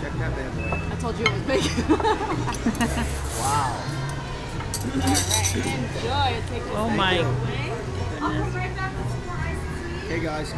Check that bad boy. I told you it was big. Wow. Alright, enjoy. Take this Oh back my Hey guys.